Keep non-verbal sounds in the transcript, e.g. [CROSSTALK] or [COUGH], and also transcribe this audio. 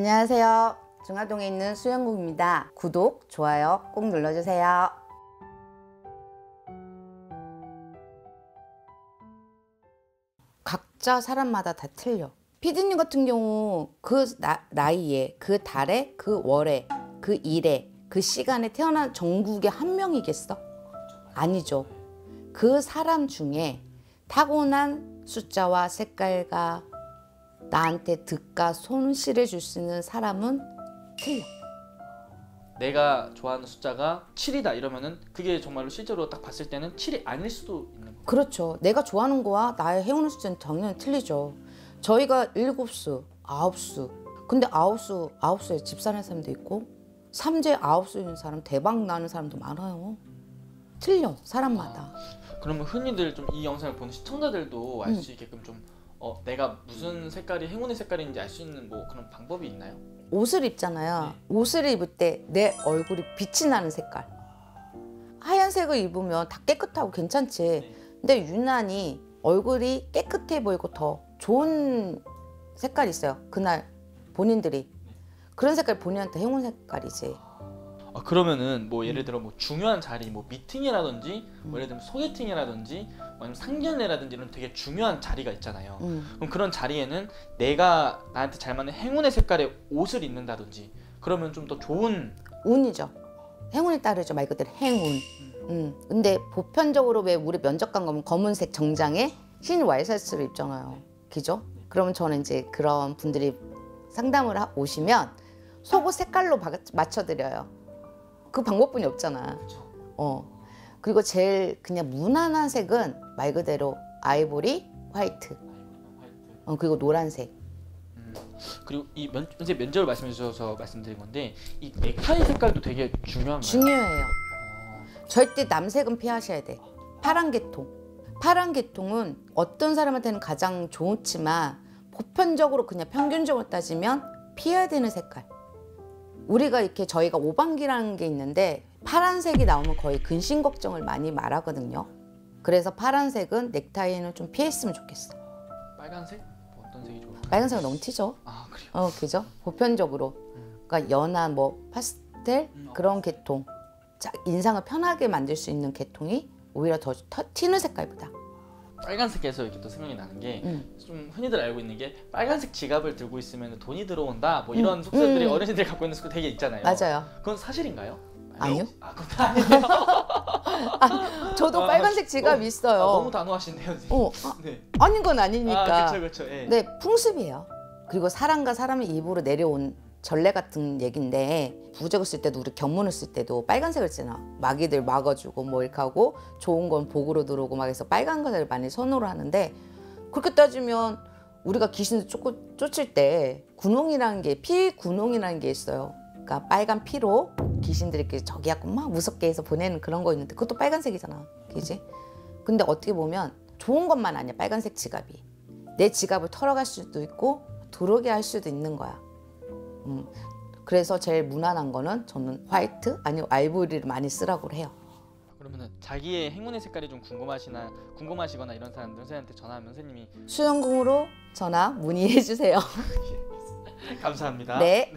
안녕하세요. 중화동에 있는 수영국입니다. 구독, 좋아요 꼭 눌러주세요. 각자 사람마다 다 틀려. 피디님 같은 경우 그 나, 나이에, 그 달에, 그 월에, 그 일에, 그 시간에 태어난 전국에 한 명이겠어? 아니죠. 그 사람 중에 타고난 숫자와 색깔과 나한테 득과 손실을 줄수 있는 사람은 틀려. 내가 좋아하는 숫자가 7이다 이러면은 그게 정말로 실제로 딱 봤을 때는 7이 아닐 수도 있는 거. 그렇죠. 내가 좋아하는 거와 나의 해오는 숫자는 당연히 틀리죠. 저희가 일곱 수, 아홉 수. 근데 아홉 수, 아홉 수에 집 사는 사람도 있고 삼재 아홉 수인 사람 대박 나는 사람도 많아요. 틀려 사람마다. 그러면 흔히들 좀 이 영상을 보는 시청자들도 알 음. 수 있게끔 좀 어, 내가 무슨 색깔이 행운의 색깔인지 알 수 있는 뭐 그런 방법이 있나요? 옷을 입잖아요. 네. 옷을 입을 때 내 얼굴이 빛이 나는 색깔. 하얀색을 입으면 다 깨끗하고 괜찮지. 네. 근데 유난히 얼굴이 깨끗해 보이고 더 좋은 색깔이 있어요. 그날 본인들이. 그런 색깔 본인한테 행운 색깔이지. 아, 그러면은 뭐 예를 들어 뭐 중요한 자리 뭐 미팅이라든지 뭐 예를 들면 소개팅이라든지 뭐 아니면 상견례라든지 이런 되게 중요한 자리가 있잖아요. 음. 그럼 그런 자리에는 내가 나한테 잘 맞는 행운의 색깔의 옷을 입는다든지 그러면 좀 더 좋은 운이죠. 행운에 따르죠. 말 그대로 행운. 음. 근데 보편적으로 왜 우리 면접관 가면 검은색 정장에 흰 와이셔츠를 입잖아요. 그죠? 그러면 저는 이제 그런 분들이 상담을 하- 오시면 속옷 색깔로 바- 맞춰드려요. 그 방법뿐이 없잖아. 어. 그리고 제일 그냥 무난한 색은 말 그대로 아이보리, 화이트. 어, 그리고 노란색. 그리고 이 면, 이제 면접을 말씀해 주셔서 말씀드린 건데 이 넥타이 색깔도 되게 중요한가요? 중요해요. 어, 절대 남색은 피하셔야 돼. 파란 계통. 파란 계통은 어떤 사람한테는 가장 좋지만 보편적으로 그냥 평균적으로 따지면 피해야 되는 색깔. 우리가 이렇게 저희가 오방기라는 게 있는데 파란색이 나오면 거의 근심 걱정을 많이 말하거든요. 그래서 파란색은 넥타이는 좀 피했으면 좋겠어. 빨간색? 뭐 어떤 색이 좋을까요? 빨간색은 너무 튀죠. 아 그래요? 어, 그죠? 보편적으로. 그러니까 연한 뭐 파스텔 그런 계통. 자, 인상을 편하게 만들 수 있는 계통이 오히려 더 터- 튀는 색깔보다. 빨간색에서 이렇게 또 생각이 나는 게좀 음. 흔히들 알고 있는 게 빨간색 지갑을 들고 있으면 돈이 들어온다 뭐 이런 속설들이 음. 어르신들이 갖고 있는 속설 되게 있잖아요. 맞아요. 그건 사실인가요? 아니요. 아 그건 아니에요. [LAUGHS] 저도 아, 빨간색 지갑 너무- 있어요. 아, 너무 단호하신데요. 선생님. 어, 아, 네. 아닌 건 아니니까. 아 그렇죠 그렇죠. 예. 네, 풍습이에요. 그리고 사람과 사람의 입으로 내려온 전례 같은 얘긴데 부적을 쓸 때도 우리 견문을 쓸 때도 빨간색을 쓰나 마귀들 막아주고 뭐 이렇게 하고 좋은 건 복으로 들어오고 막 해서 빨간 것을 많이 선호를 하는데 그렇게 따지면 우리가 귀신을 쫓고, 쫓을 때 군홍이라는 게 피 군홍이라는 게 있어요. 그러니까 빨간 피로 귀신들이 이렇게 저기 하고 막 무섭게 해서 보내는 그런 거 있는데 그것도 빨간색이잖아. 그지? 근데 어떻게 보면 좋은 것만 아니야. 빨간색 지갑이. 내 지갑을 털어갈 수도 있고 들어오게 할 수도 있는 거야. 음. 그래서 제일 무난한 거는 저는 화이트 아니면 아이보리를 많이 쓰라고 해요. 그러면은 자기의 행운의 색깔이 좀 궁금하시나 궁금하시거나 이런 사람들 선생님한테 전화하면 선생님이 수영궁으로 전화 문의해 주세요. [LAUGHS] 감사합니다. 네.